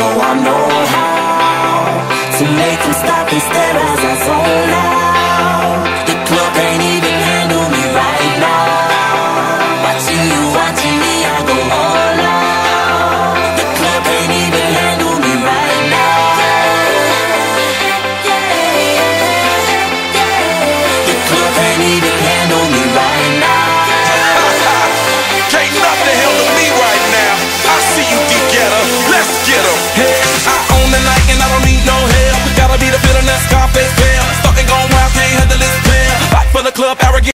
Though I know how To make them stop and stare as I zone out up arrogant.